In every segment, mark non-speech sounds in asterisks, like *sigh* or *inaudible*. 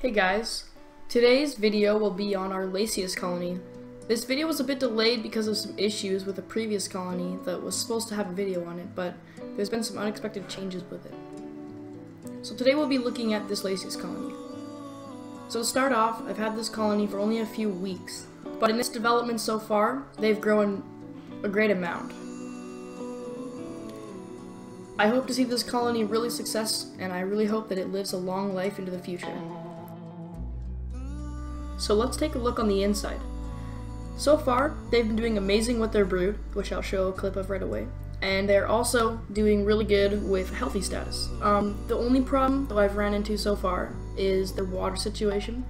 Hey guys, today's video will be on our Lasius colony. This video was a bit delayed because of some issues with a previous colony that was supposed to have a video on it, but there's been some unexpected changes with it. So today we'll be looking at this Lasius colony. So to start off, I've had this colony for only a few weeks, but in its development so far, they've grown a great amount. I hope to see this colony really success, and I really hope that it lives a long life into the future. So let's take a look on the inside. So far, they've been doing amazing with their brood, which I'll show a clip of right away, and they're also doing really good with healthy status. Um, the only problem that I've ran into so far is the water situation.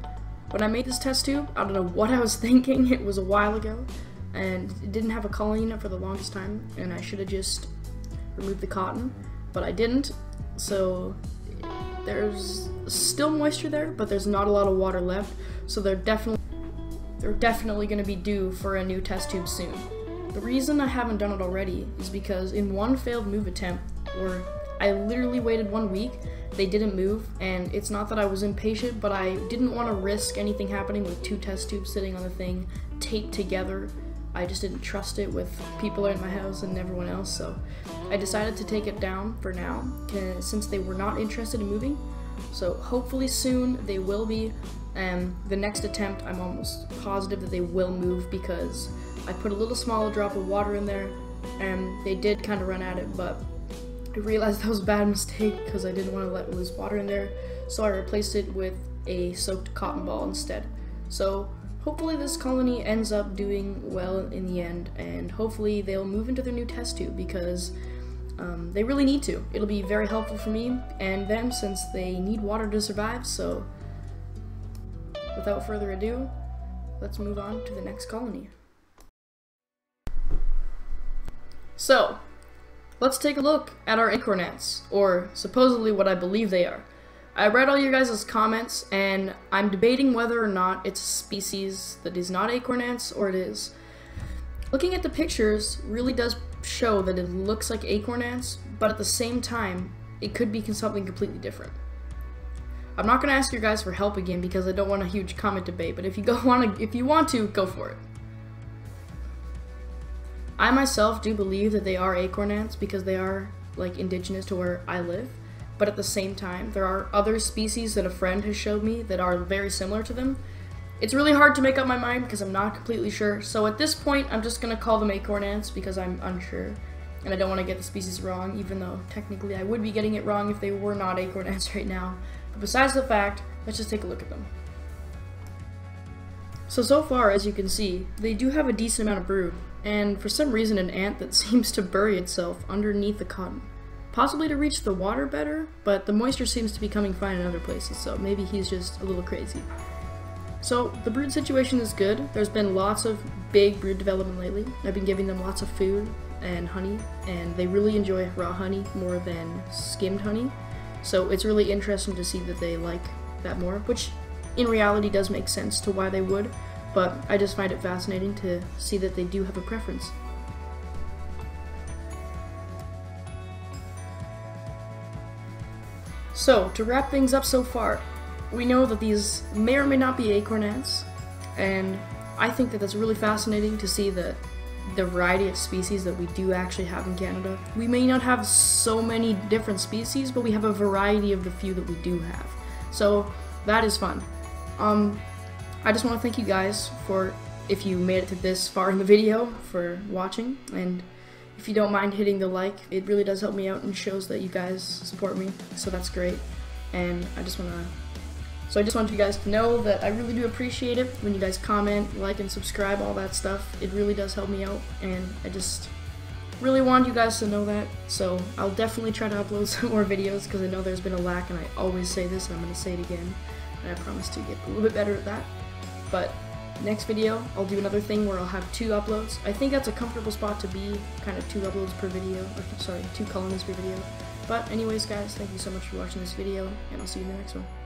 When I made this test tube, I don't know *laughs* what I was thinking, it was a while ago, and it didn't have a colony in it for the longest time, and I should have just removed the cotton, but I didn't. So there's still moisture there, but there's not a lot of water left. So they're definitely they're definitely going to be due for a new test tube soon. The reason I haven't done it already is because in one failed move attempt, where I literally waited one week, they didn't move, and it's not that I was impatient, but I didn't want to risk anything happening with two test tubes sitting on the thing, taped together, I just didn't trust it with people in my house and everyone else, so I decided to take it down for now, since they were not interested in moving. So hopefully soon they will be, and the next attempt I'm almost positive that they will move because I put a little small drop of water in there, and they did kind of run at it, but I realized *laughs* that was a bad mistake because I didn't want to let loose water in there, so I replaced it with a soaked cotton ball instead. So hopefully this colony ends up doing well in the end, and hopefully they'll move into their new test tube because um, they really need to. It'll be very helpful for me and them since they need water to survive, so without further ado, let's move on to the next colony. So, let's take a look at our acorn ants, or supposedly what I believe they are. I read all your guys' comments, and I'm debating whether or not it's a species that is not acorn ants or it is. Looking at the pictures really does show that it looks like acorn ants, but at the same time, it could be something completely different. I'm not gonna ask you guys for help again because I don't want a huge comment debate, but if you go *laughs* want to, if you want to, go for it. I myself do believe that they are acorn ants because they are like indigenous to where I live but at the same time, there are other species that a friend has showed me that are very similar to them. It's really hard to make up my mind because I'm not completely sure, so at this point, I'm just to call them acorn ants because I'm unsure, and I don't want to get the species wrong, even though technically I would be getting it wrong if they were not acorn ants *laughs* right now. But besides the fact, let's just take a look at them. So, so far, as you can see, they do have a decent amount of brood, and for some reason an ant that *laughs* seems to bury itself underneath the cotton possibly to reach the water better, but the moisture seems to be coming fine in other places, so maybe he's just a little crazy. So the brood situation is good. There's been lots of big brood development lately. I've been giving them lots of food and honey, and they really enjoy raw honey more than skimmed honey. So it's really interesting to see that they like that more, which in reality does make sense to why they would, but I just find it fascinating to see that they do have a preference. So, to wrap things up so far, we know that these may or may not be acorn ants, and I think that that's really fascinating to see the, the variety of species that we do actually have in Canada. We may not have so many different species, but we have a variety of the few that we do have. So, that is fun. Um, I just want to thank you guys for, if you made it to this far in the video, for watching, and if you don't mind hitting the like, it really does help me out and shows that you guys support me, so that's great. And I just want to, so I just want you guys to know that I really do appreciate it when you guys comment, like, and subscribe, all that stuff. It really does help me out, and I just really want you guys to know that. So I'll definitely try to upload *laughs* some more videos because I know there's been a lack, and I always say this, and I'm going to say it again. And I promise to get a little bit better at that. But next video, I'll do another thing where I'll have two uploads. I think that's a comfortable spot to be, kind of two uploads per video, or sorry, two columns per video. But anyways, guys, thank you so much for watching this video, and I'll see you in the next one.